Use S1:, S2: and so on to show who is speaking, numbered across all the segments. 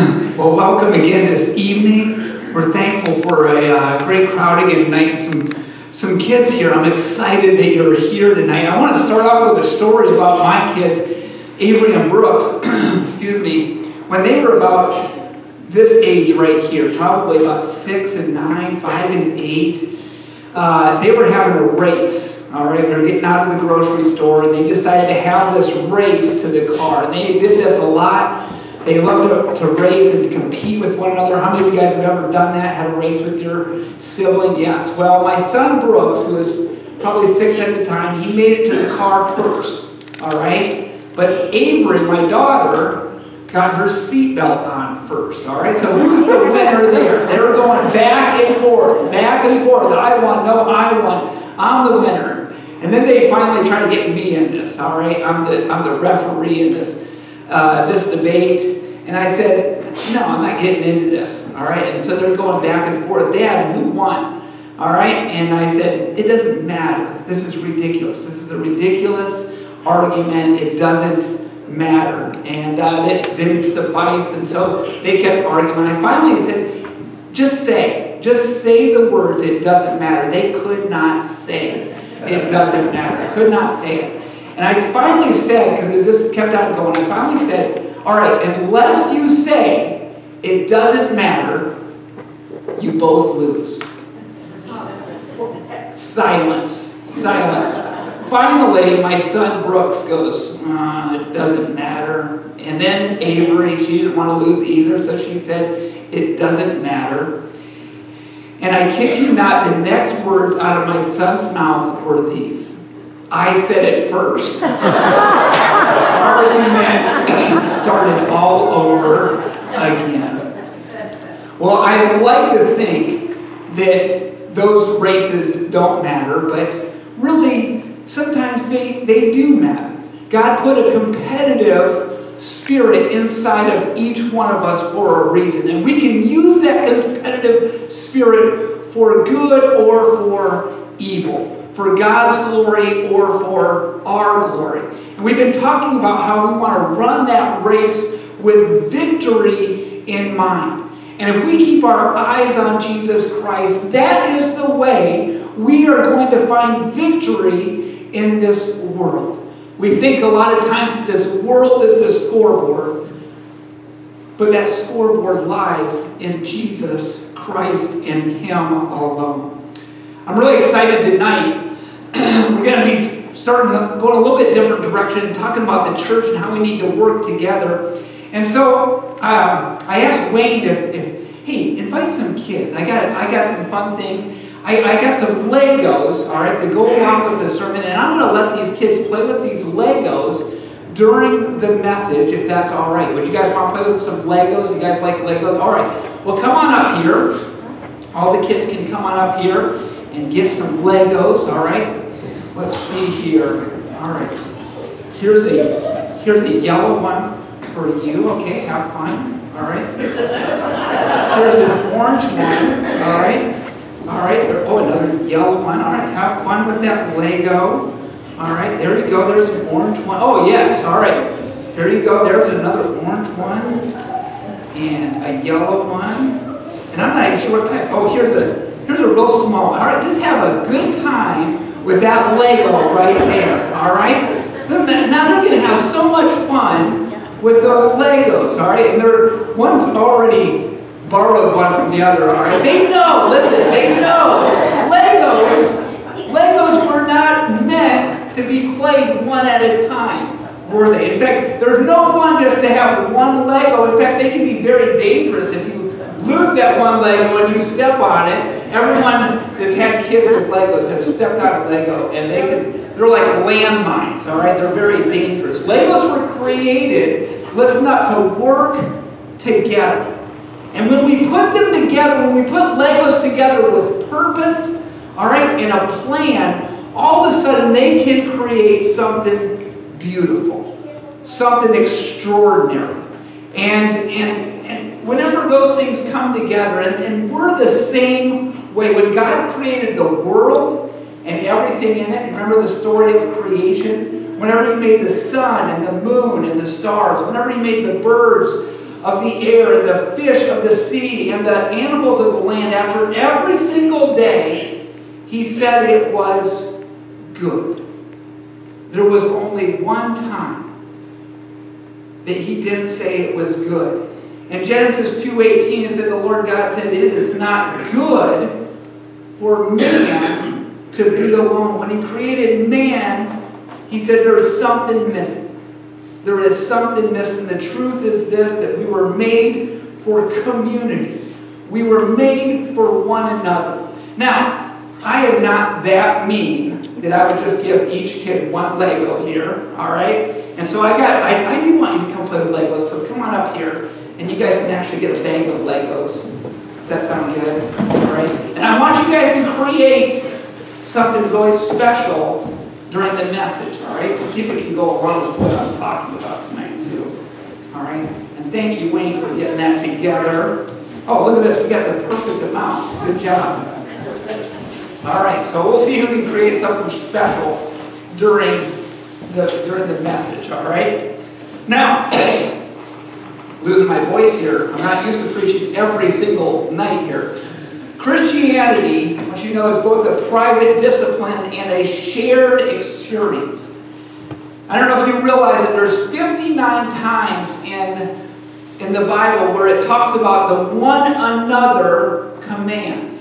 S1: well, welcome again this evening. We're thankful for a uh, great crowd again tonight. Some some kids here. I'm excited that you're here tonight. I want to start off with a story about my kids, Avery and Brooks. excuse me. When they were about this age right here, probably about six and nine, five and eight, uh, they were having a race. All right, they're getting out of the grocery store, and they decided to have this race to the car. And they did this a lot they love to, to race and compete with one another. How many of you guys have ever done that? Had a race with your sibling? Yes. Well, my son Brooks, who was probably six at the time, he made it to the car first. All right? But Avery, my daughter, got her seatbelt on first. All right? So who's the winner there? They're going back and forth, back and forth. I won, no, I won. I'm the winner. And then they finally try to get me in this. All right? I'm the, I'm the referee in this uh, this debate. And I said, no, I'm not getting into this. All right. And so they're going back and forth. Dad, who won? All right. And I said, it doesn't matter. This is ridiculous. This is a ridiculous argument. It doesn't matter. And uh, it didn't suffice. And so they kept arguing. I finally said, just say, just say the words. It doesn't matter. They could not say it doesn't matter. Could not say it. And I finally said, because it just kept on going, I finally said, all right, unless you say it doesn't matter, you both lose. Silence. Silence. Finally, my son Brooks goes, uh, it doesn't matter. And then Avery, she didn't want to lose either, so she said, it doesn't matter. And I kid you not, the next words out of my son's mouth were these I said it first. Argument started all over again. Well, I like to think that those races don't matter, but really, sometimes they, they do matter. God put a competitive spirit inside of each one of us for a reason. And we can use that competitive spirit for good or for evil for God's glory or for our glory. And we've been talking about how we want to run that race with victory in mind. And if we keep our eyes on Jesus Christ, that is the way we are going to find victory in this world. We think a lot of times that this world is the scoreboard, but that scoreboard lies in Jesus Christ and Him alone. I'm really excited tonight. We're going to be starting going a little bit different direction, talking about the church and how we need to work together. And so um, I asked Wayne if, if, hey, invite some kids. I got I got some fun things. I, I got some Legos, all right, to go along with the sermon, and I'm going to let these kids play with these Legos during the message, if that's all right. Would you guys want to play with some Legos? You guys like Legos? All right. Well, come on up here. All the kids can come on up here and get some Legos, all right? Let's see here. All right. Here's a here's a yellow one for you. Okay, have fun. All right. Here's an orange one. All right. All right. Oh, another yellow one. All right. Have fun with that Lego. All right. There you go. There's an orange one. Oh yes. All right. Here you go. There's another orange one and a yellow one. And I'm not even sure what type. Oh, here's a Here's a real small. All right, just have a good time with that Lego right there. All right. Now they're going to have so much fun with those Legos. All right, and they're one's already borrowed one from the other. All right, they know. Listen, they know. Legos, Legos were not meant to be played one at a time were they? In fact, there's no fun just to have one Lego. In fact, they can be very dangerous if you lose that one Lego and you step on it. Everyone that's had kids with Legos has stepped on a Lego and they can, they're like landmines, all right? They're very dangerous. Legos were created, listen up, to work together. And when we put them together, when we put Legos together with purpose, all right, and a plan, all of a sudden they can create something beautiful, something extraordinary. And, and whenever those things come together, and, and we're the same way. When God created the world and everything in it, remember the story of creation? Whenever He made the sun and the moon and the stars, whenever He made the birds, of the air and the fish of the sea and the animals of the land, after every single day, he said it was good. There was only one time that he didn't say it was good. In Genesis 2.18, it said the Lord God said, It is not good for man to be alone. When he created man, he said there's something missing. There is something missing. The truth is this, that we were made for community. We were made for one another. Now, I am not that mean that I would just give each kid one Lego here, all right? And so I got, I, I do want you to come play with Legos, so come on up here, and you guys can actually get a bag of Legos. That sound good? All right? And I want you guys to create something really special during the message, all right? So people can go along with what I'm talking about tonight, too. All right? And thank you, Wayne, for getting that together. Oh, look at this. We got the perfect amount. Good job. All right, so we'll see who can create something special during the, during the message, all right? Now, losing my voice here. I'm not used to preaching every single night here. Christianity, what you know, is both a private discipline and a shared experience. I don't know if you realize that there's 59 times in, in the Bible where it talks about the one another commands.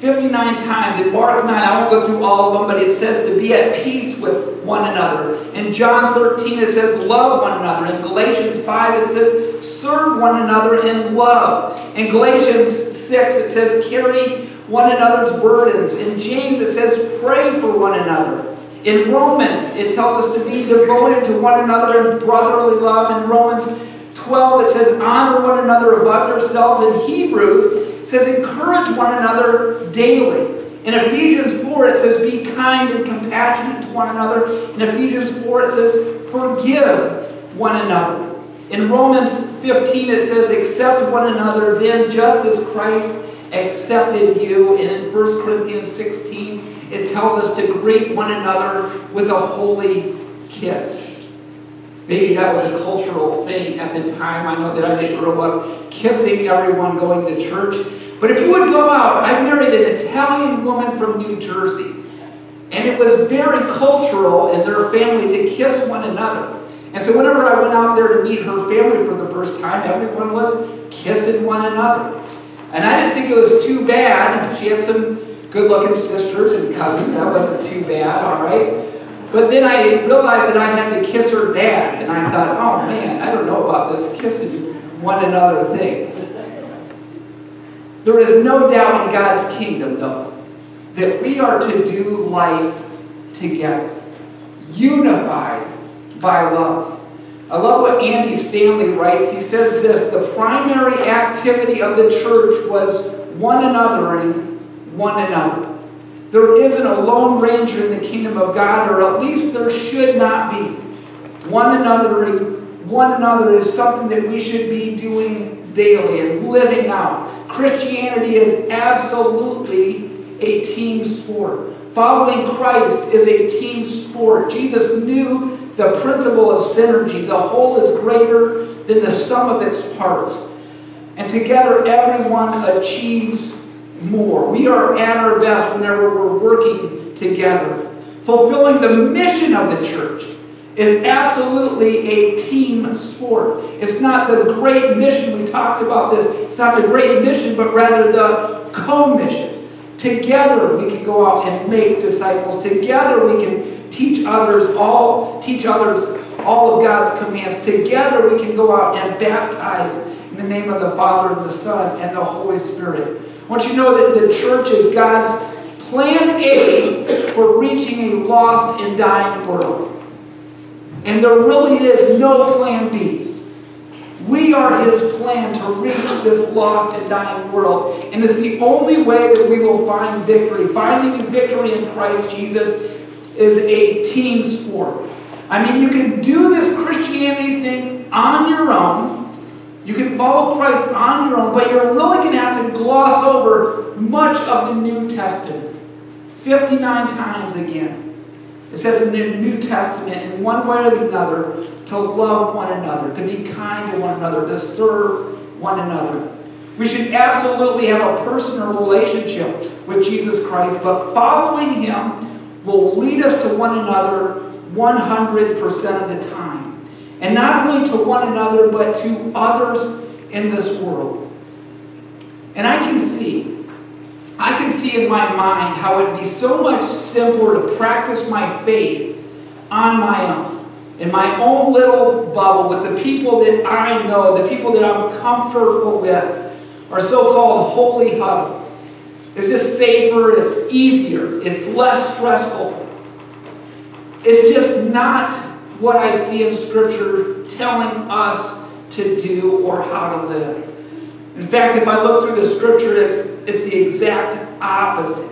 S1: 59 times. In Mark 9, I won't go through all of them, but it says to be at peace with one another. In John 13, it says love one another. In Galatians 5, it says serve one another in love. In Galatians 6, it says carry one another's burdens. In James, it says pray for one another. In Romans, it tells us to be devoted to one another in brotherly love. In Romans 12, it says honor one another above yourselves. In Hebrews, it says, encourage one another daily. In Ephesians 4, it says, be kind and compassionate to one another. In Ephesians 4, it says, forgive one another. In Romans 15, it says, accept one another then just as Christ accepted you. And in 1 Corinthians 16, it tells us to greet one another with a holy kiss. Maybe that was a cultural thing at the time. I know that I didn't grow up kissing everyone going to church. But if you would go out, I married an Italian woman from New Jersey. And it was very cultural in their family to kiss one another. And so whenever I went out there to meet her family for the first time, everyone was kissing one another. And I didn't think it was too bad. She had some good-looking sisters and cousins. That wasn't too bad, all right? But then I realized that I had to kiss her dad. And I thought, oh man, I don't know about this kissing one another thing. There is no doubt in God's kingdom, though, that we are to do life together, unified by love. I love what Andy Stanley writes. He says this The primary activity of the church was one anothering one another. There isn't a lone ranger in the kingdom of God, or at least there should not be. One anothering one another is something that we should be doing daily and living out. Christianity is absolutely a team sport. Following Christ is a team sport. Jesus knew the principle of synergy. The whole is greater than the sum of its parts. And together, everyone achieves more. We are at our best whenever we're working together. Fulfilling the mission of the church is absolutely a team sport. It's not the great mission, we talked about this, it's not the great mission, but rather the co-mission. Together we can go out and make disciples. Together we can teach others all, teach others all of God's commands. Together we can go out and baptize in the name of the Father and the Son and the Holy Spirit. Want you to know that the church is God's plan A for reaching a lost and dying world. And there really is no plan B. We are his plan to reach this lost and dying world. And it's the only way that we will find victory. Finding victory in Christ Jesus is a team sport. I mean, you can do this Christianity thing on your own. You can follow Christ on your own, but you're really going to have to gloss over much of the New Testament. 59 times again. It says in the New Testament, in one way or another, to love one another, to be kind to one another, to serve one another. We should absolutely have a personal relationship with Jesus Christ, but following him will lead us to one another 100% of the time. And not only to one another, but to others in this world. And I can see, I can see in my mind how it'd be so much simpler to practice my faith on my own in my own little bubble with the people that I know, the people that I'm comfortable with, our so-called holy huddle. It's just safer, it's easier, it's less stressful. It's just not what I see in Scripture telling us to do or how to live. In fact, if I look through the Scripture, it's, it's the exact opposite.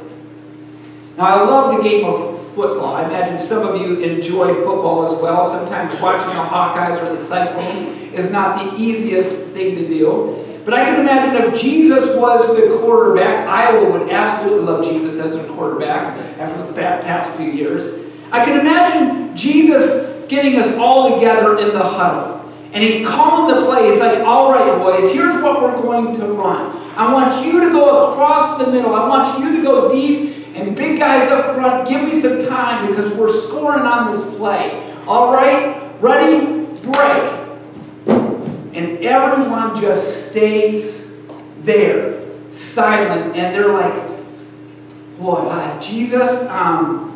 S1: Now, I love the game of football. I imagine some of you enjoy football as well. Sometimes watching the Hawkeyes or the Cyclones is not the easiest thing to do. But I can imagine if Jesus was the quarterback, Iowa would absolutely love Jesus as a quarterback after the past few years. I can imagine Jesus getting us all together in the huddle. And he's calling the play. He's like, all right, boys, here's what we're going to run. I want you to go across the middle. I want you to go deep and big guys up front, give me some time because we're scoring on this play. All right? Ready? Break. And everyone just stays there, silent, and they're like, boy, uh, Jesus, um,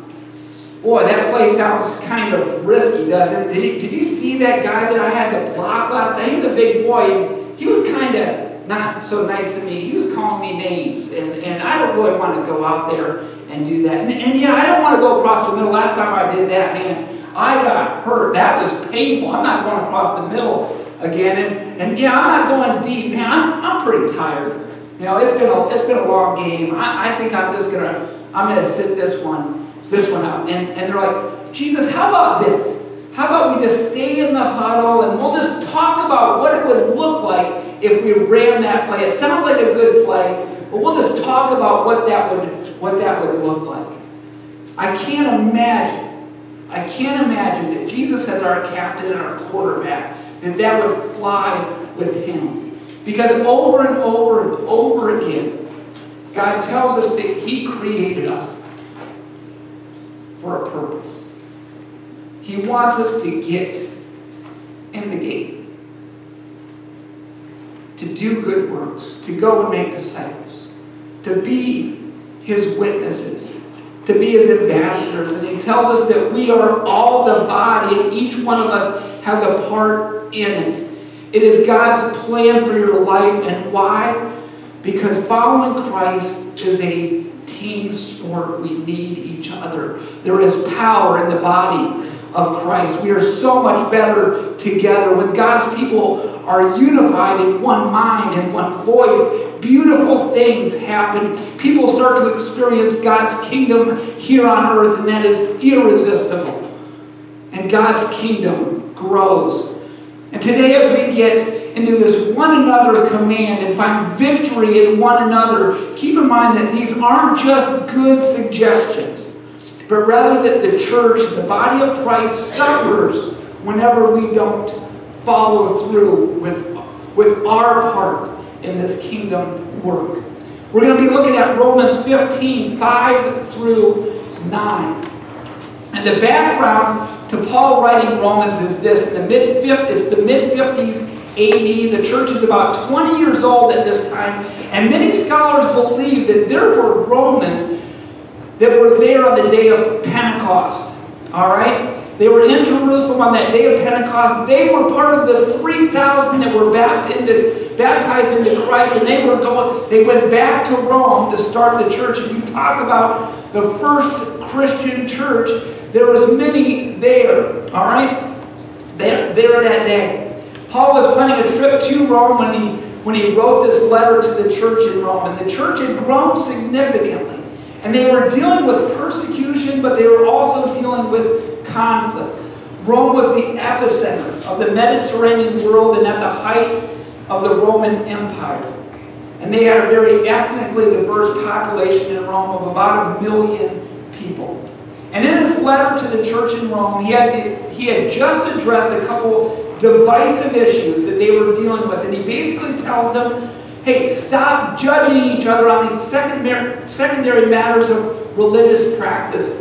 S1: boy, that play sounds kind of risky, doesn't it? Did, he, did you see that guy that I had to block last night? He's a big boy. He was kind of not so nice to me. He was calling me names, and, and I don't really want to go out there and do that. And, and yeah, I don't want to go across the middle. Last time I did that, man, I got hurt. That was painful. I'm not going across the middle again. And, and yeah, I'm not going deep. Man, I'm, I'm pretty tired. You know, it's been a, it's been a long game. I, I think I'm just going to, I'm going to sit this one, this one out. And, and they're like, Jesus, how about this? How about we just stay in the huddle and we'll just talk about what it would look like if we ran that play. It sounds like a good play, but we'll just talk about what that would, what that would look like. I can't imagine, I can't imagine that Jesus as our captain and our quarterback, that that would fly with him. Because over and over and over again, God tells us that he created us for a purpose. He wants us to get in the game to do good works, to go and make disciples, to be his witnesses, to be his ambassadors. And he tells us that we are all the body, and each one of us has a part in it. It is God's plan for your life. And why? Because following Christ is a team sport. We need each other. There is power in the body of Christ. We are so much better together. When God's people are unified in one mind and one voice, beautiful things happen. People start to experience God's kingdom here on earth, and that is irresistible. And God's kingdom grows. And today, as we get into this one another command and find victory in one another, keep in mind that these aren't just good suggestions but rather that the church, the body of Christ, suffers whenever we don't follow through with, with our part in this kingdom work. We're going to be looking at Romans 15, 5 through 9. And the background to Paul writing Romans is this. The mid it's the mid-50s AD. The church is about 20 years old at this time. And many scholars believe that there were Romans that were there on the day of Pentecost. All right? They were in Jerusalem on that day of Pentecost. They were part of the 3,000 that were baptized into, Christ, and they were going, they went back to Rome to start the church. And you talk about the first Christian church, there was many there. All right? There, there that day. Paul was planning a trip to Rome when he when he wrote this letter to the church in Rome. And the church had grown significantly. And they were dealing with persecution, but they were also dealing with conflict. Rome was the epicenter of the Mediterranean world and at the height of the Roman Empire. And they had a very ethnically diverse population in Rome of about a million people. And in his letter to the church in Rome, he had, he had just addressed a couple divisive issues that they were dealing with. And he basically tells them, hey, stop judging each other on these secondary, secondary matters of religious practice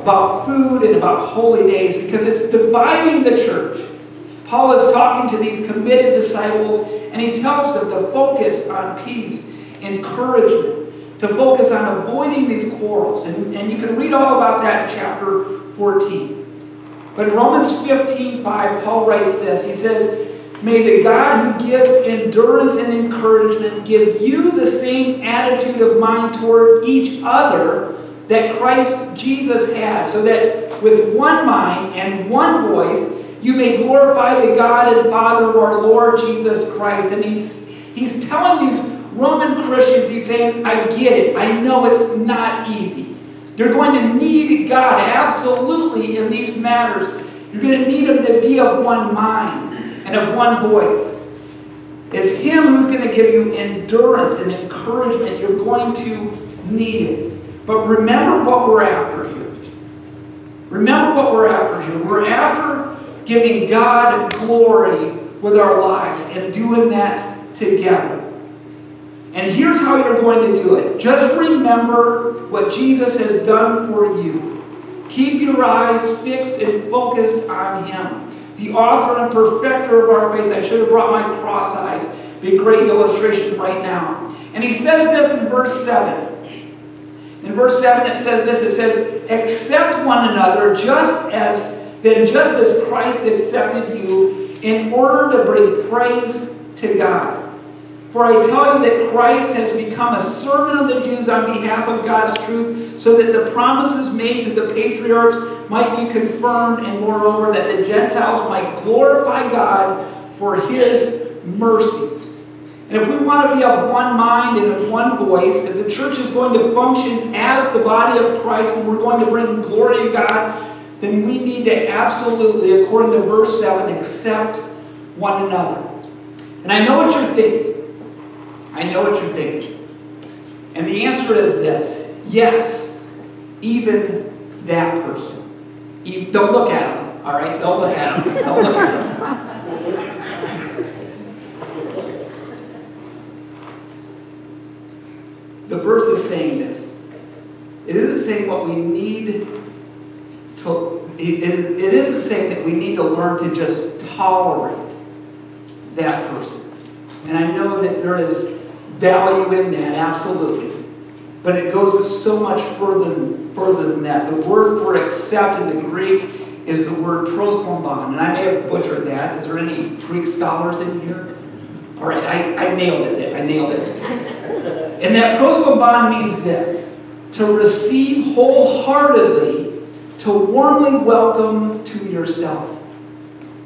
S1: about food and about holy days because it's dividing the church. Paul is talking to these committed disciples and he tells them to focus on peace, encouragement, to focus on avoiding these quarrels. And, and you can read all about that in chapter 14. But in Romans 15 5, Paul writes this. He says, May the God who gives endurance and encouragement give you the same attitude of mind toward each other that Christ Jesus had, so that with one mind and one voice you may glorify the God and Father of our Lord Jesus Christ. And he's, he's telling these Roman Christians, he's saying, I get it. I know it's not easy. You're going to need God absolutely in these matters. You're going to need Him to be of one mind and of one voice. It's Him who's going to give you endurance and encouragement. You're going to need it. But remember what we're after here. Remember what we're after here. We're after giving God glory with our lives and doing that together. And here's how you're going to do it. Just remember what Jesus has done for you. Keep your eyes fixed and focused on Him. The author and perfecter of our faith. I should have brought my cross eyes. Be a great illustration right now. And he says this in verse 7. In verse 7 it says this. It says, Accept one another just as then just as Christ accepted you in order to bring praise to God. For I tell you that Christ has become a servant of the Jews on behalf of God's truth, so that the promises made to the patriarchs might be confirmed, and moreover, that the Gentiles might glorify God for his mercy. And if we want to be of one mind and of one voice, if the church is going to function as the body of Christ and we're going to bring glory to God, then we need to absolutely, according to verse 7, accept one another. And I know what you're thinking. I know what you're thinking. And the answer is this yes, even that person. Don't look at them, all right? Don't look at them. Don't look at them. The verse is saying this. It isn't saying what we need to, it, it isn't saying that we need to learn to just tolerate that person. And I know that there is value in that, absolutely. But it goes so much further, than, further than that. The word for accept in the Greek is the word proslombon. And I may have butchered that. Is there any Greek scholars in here? All right, I, I nailed it. I nailed it. and that proslombon means this to receive wholeheartedly to warmly welcome to yourself,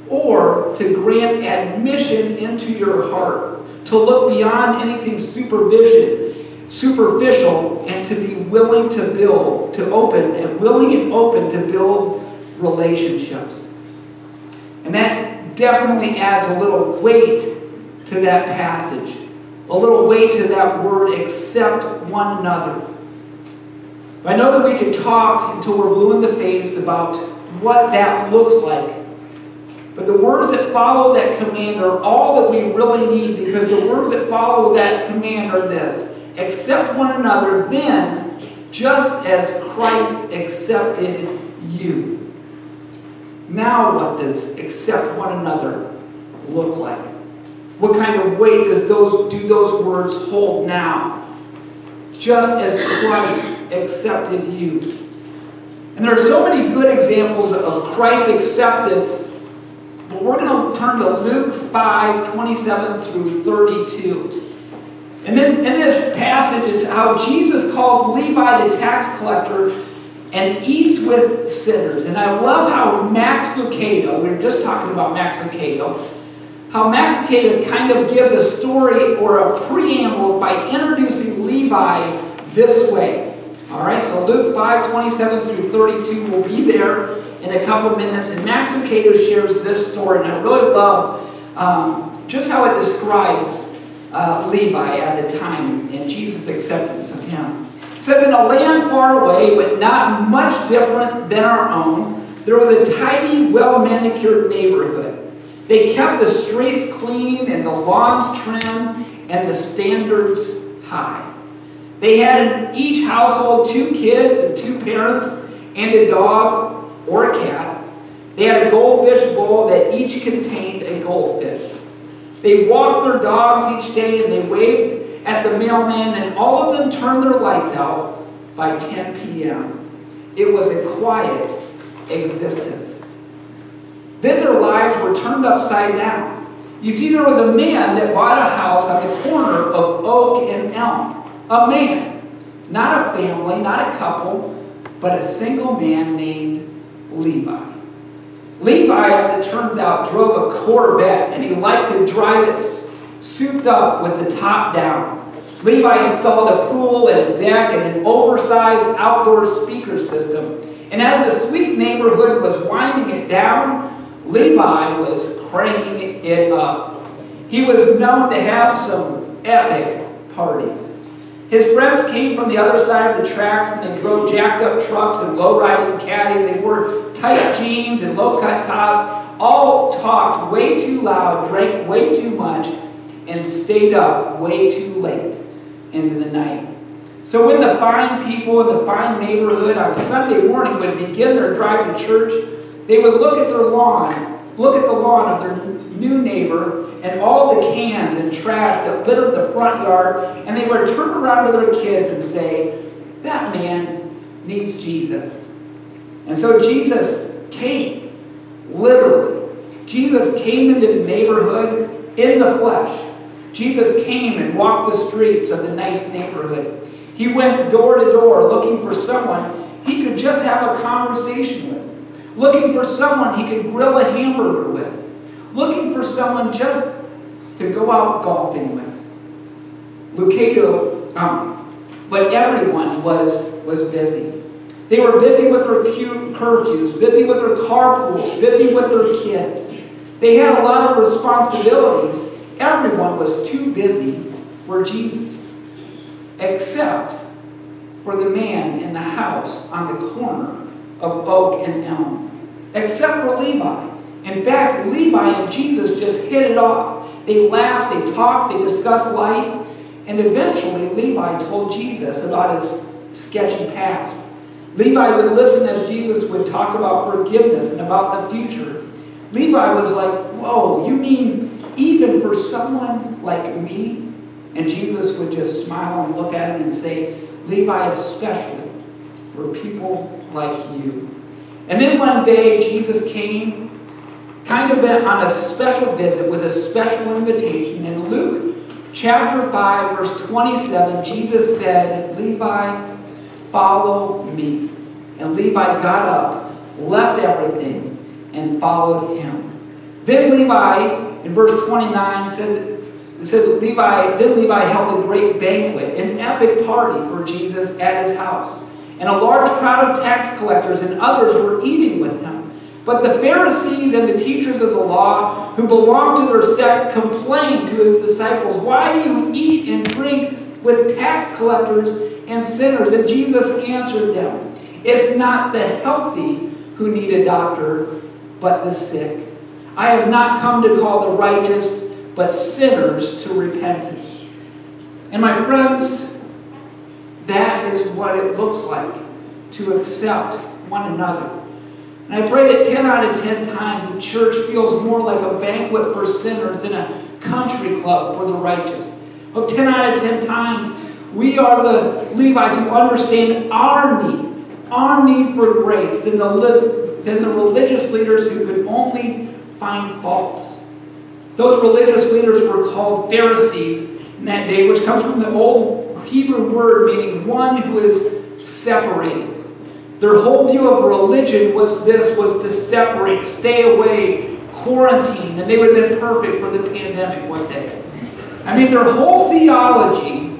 S1: or to grant admission into your heart, to look beyond anything supervision, superficial, and to be willing to build, to open, and willing and open to build relationships. And that definitely adds a little weight to that passage, a little weight to that word, accept one another. I know that we could talk until we're blue in the face about what that looks like. But the words that follow that command are all that we really need because the words that follow that command are this accept one another, then, just as Christ accepted you. Now, what does accept one another look like? What kind of weight does those, do those words hold now? Just as Christ accepted you. And there are so many good examples of Christ's acceptance, but we're going to turn to Luke 5 27 through 32. And then in this passage is how Jesus calls Levi the tax collector and eats with sinners. And I love how Max Lucado, we were just talking about Max Lucado, how Max Lucado kind of gives a story or a preamble by introducing Levi this way. All right, so Luke 5, 27 through 32 will be there in a couple minutes. And Max Lucado shares this story, and I really love um, just how it describes uh, Levi at the time and Jesus' acceptance of him. It says, in a land far away, but not much different than our own, there was a tidy, well manicured neighborhood. They kept the streets clean and the lawns trim and the standards high. They had in each household two kids and two parents and a dog or a cat. They had a goldfish bowl that each contained a goldfish. They walked their dogs each day and they waved at the mailman, and all of them turned their lights out by 10 p.m. It was a quiet existence. Then their lives were turned upside down. You see, there was a man that bought a house on the corner of Oak and Elm. A man, not a family, not a couple, but a single man named Levi. Levi, as it turns out, drove a Corvette and he liked to drive it souped up with the top down. Levi installed a pool and a deck and an oversized outdoor speaker system. And as the sweet neighborhood was winding it down, Levi was cranking it up. He was known to have some epic parties. His friends came from the other side of the tracks and they drove jacked up trucks and low riding caddies. They wore tight jeans and low cut tops, all talked way too loud, drank way too much, and stayed up way too late into the night. So when the fine people in the fine neighborhood on Sunday morning would begin their drive to church, they would look at their lawn, look at the lawn of their new neighbor and all the cans and trash that littered the front yard, and they would turn around to their kids and say, that man needs Jesus. And so Jesus came, literally. Jesus came into the neighborhood in the flesh. Jesus came and walked the streets of the nice neighborhood. He went door to door looking for someone he could just have a conversation with, looking for someone he could grill a hamburger with, looking for someone just to go out golfing with. Lucado, um, but everyone was, was busy. They were busy with their curfews, busy with their carpools, busy with their kids. They had a lot of responsibilities. Everyone was too busy for Jesus, except for the man in the house on the corner of Oak and Elm, except for Levi. In fact, Levi and Jesus just hit it off. They laughed, they talked, they discussed life, and eventually Levi told Jesus about his sketchy past. Levi would listen as Jesus would talk about forgiveness and about the future. Levi was like, Whoa, you mean even for someone like me? And Jesus would just smile and look at him and say, Levi, especially for people like you. And then one day, Jesus came kind of on a special visit with a special invitation. In Luke chapter 5, verse 27, Jesus said, Levi, follow me. And Levi got up, left everything, and followed him. Then Levi, in verse 29, said, said Levi, then Levi held a great banquet, an epic party for Jesus at his house. And a large crowd of tax collectors and others were eating with him. But the Pharisees and the teachers of the law who belonged to their sect complained to his disciples, Why do you eat and drink with tax collectors and sinners? And Jesus answered them, It's not the healthy who need a doctor, but the sick. I have not come to call the righteous, but sinners to repentance. And my friends, is what it looks like to accept one another. And I pray that 10 out of 10 times the church feels more like a banquet for sinners than a country club for the righteous. But 10 out of 10 times we are the Levites who understand our need, our need for grace, than the, than the religious leaders who could only find faults. Those religious leaders were called Pharisees in that day, which comes from the old Hebrew word meaning one who is separated. Their whole view of religion was this, was to separate, stay away, quarantine, and they would have been perfect for the pandemic one day. I mean, their whole theology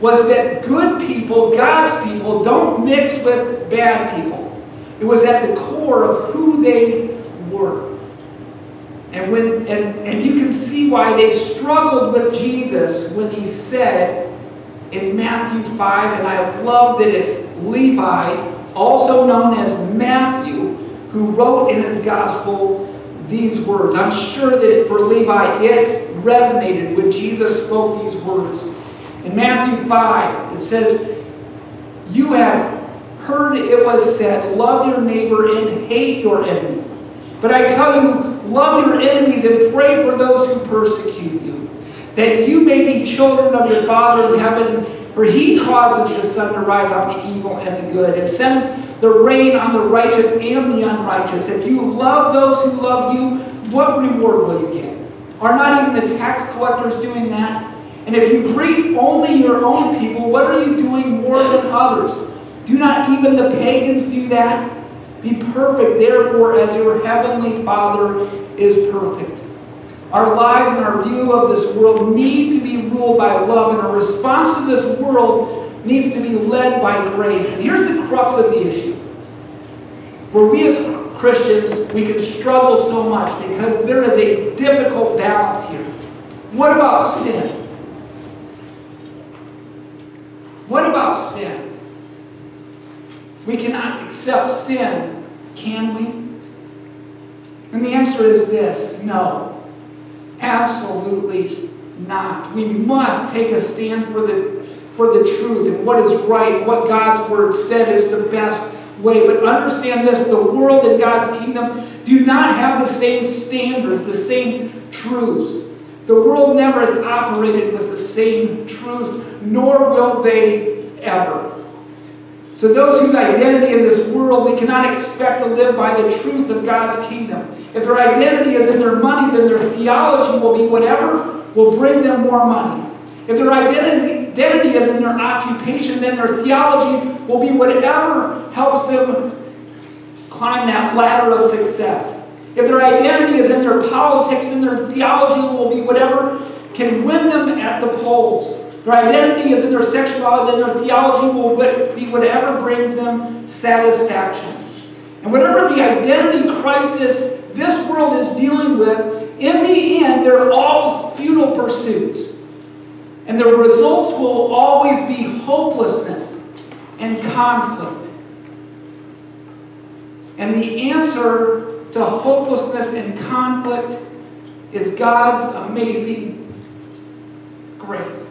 S1: was that good people, God's people, don't mix with bad people. It was at the core of who they were. And, when, and, and you can see why they struggled with Jesus when he said, in Matthew 5, and I love that it's Levi, also known as Matthew, who wrote in his gospel these words. I'm sure that for Levi it resonated when Jesus spoke these words. In Matthew 5, it says, You have heard it was said, Love your neighbor and hate your enemy. But I tell you, love your enemies and pray for those who persecute you, that you may be children of your Father in heaven, for he causes the sun to rise on the evil and the good, and sends the rain on the righteous and the unrighteous. If you love those who love you, what reward will you get? Are not even the tax collectors doing that? And if you greet only your own people, what are you doing more than others? Do not even the pagans do that? Be perfect, therefore, as your heavenly Father is perfect. Our lives and our view of this world need to be ruled by love, and our response to this world needs to be led by grace. And here's the crux of the issue. Where we as Christians, we can struggle so much because there is a difficult balance here. What about sin? What about sin? We cannot accept sin, can we? And the answer is this no. Absolutely not. We must take a stand for the, for the truth and what is right, what God's word said is the best way. But understand this the world and God's kingdom do not have the same standards, the same truths. The world never has operated with the same truths, nor will they ever. So, those whose identity in this world, we cannot expect to live by the truth of God's kingdom. If their identity is in their money, then their theology will be whatever will bring them more money. If their identity, identity is in their occupation, then their theology will be whatever helps them climb that ladder of success. If their identity is in their politics, then their theology will be whatever can win them at the polls. Their identity is in their sexuality, then their theology will be whatever brings them satisfaction. And whatever the identity crisis this world is dealing with, in the end, they're all futile pursuits. And the results will always be hopelessness and conflict. And the answer to hopelessness and conflict is God's amazing grace.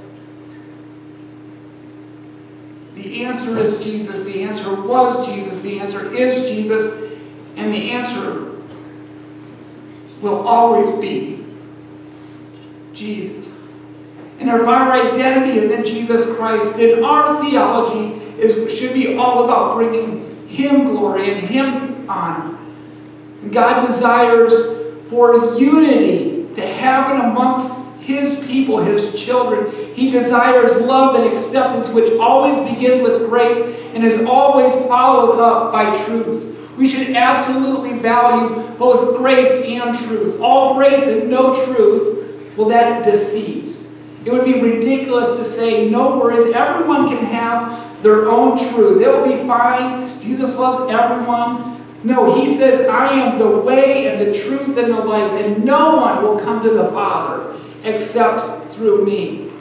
S1: The answer is Jesus. The answer was Jesus. The answer is Jesus. And the answer will always be Jesus. And if our identity is in Jesus Christ, then our theology is, should be all about bringing Him glory and Him honor. God desires for unity to happen amongst his people, his children. He desires love and acceptance, which always begins with grace and is always followed up by truth. We should absolutely value both grace and truth. All grace and no truth, well, that deceives. It would be ridiculous to say, no worries, everyone can have their own truth. It will be fine. Jesus loves everyone. No, he says, I am the way and the truth and the life, and no one will come to the Father except through me.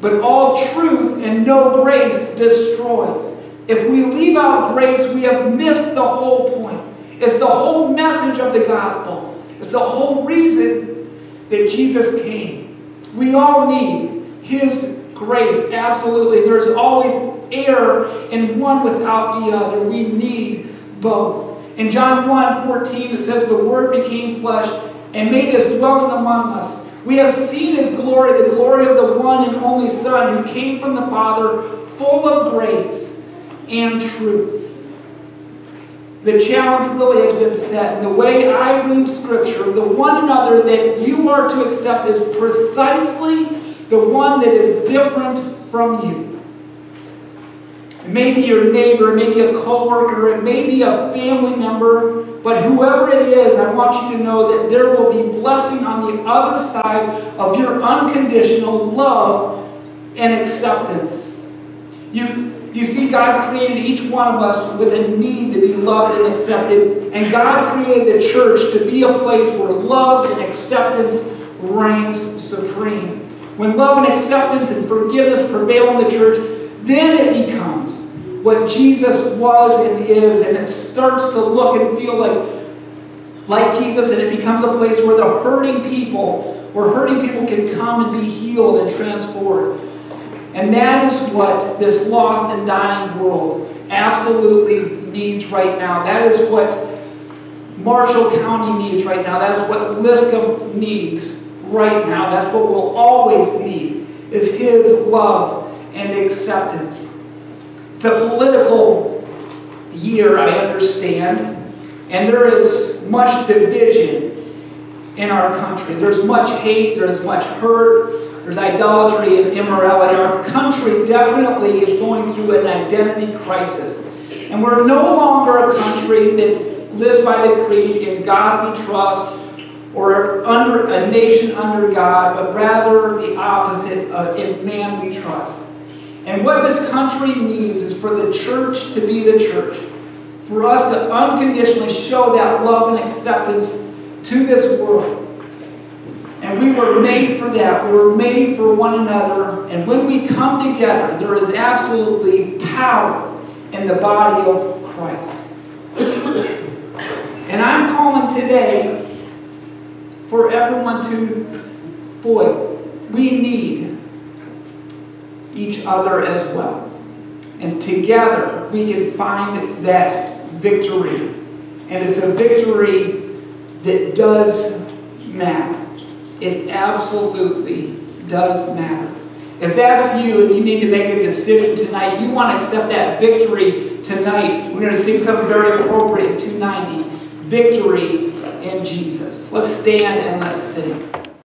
S1: But all truth and no grace destroys. If we leave out grace, we have missed the whole point. It's the whole message of the gospel. It's the whole reason that Jesus came. We all need His grace, absolutely. There's always error in one without the other. We need both. In John 1 14, it says, The Word became flesh and made his dwelling among us. We have seen his glory, the glory of the one and only Son who came from the Father, full of grace and truth. The challenge really has been set. And the way I read Scripture, the one another that you are to accept is precisely the one that is different from you. It may be your neighbor, maybe may be a coworker, it may be a family member, but whoever it is, I want you to know that there will be blessing on the other side of your unconditional love and acceptance. You, you see, God created each one of us with a need to be loved and accepted, and God created the church to be a place where love and acceptance reigns supreme. when love and acceptance and forgiveness prevail in the church, then it becomes what Jesus was and is, and it starts to look and feel like like Jesus, and it becomes a place where the hurting people, where hurting people can come and be healed and transformed. And that is what this lost and dying world absolutely needs right now. That is what Marshall County needs right now. That is what Liscomb needs right now. That's what we'll always need, is His love and acceptance. It's a political year, I understand, and there is much division in our country. There's much hate, there's much hurt, there's idolatry and immorality. Our country definitely is going through an identity crisis. And we're no longer a country that lives by the creed, in God we trust, or under a nation under God, but rather the opposite of in man we trust. And what this country needs is for the church to be the church, for us to unconditionally show that love and acceptance to this world. And we were made for that. We were made for one another. And when we come together, there is absolutely power in the body of Christ. and I'm calling today for everyone to, boy, we need each other as well. And together we can find that victory. And it's a victory that does matter. It absolutely does matter. If that's you and you need to make a decision tonight, you want to accept that victory tonight, we're going to sing something very appropriate, 290. Victory in Jesus. Let's stand and let's sing.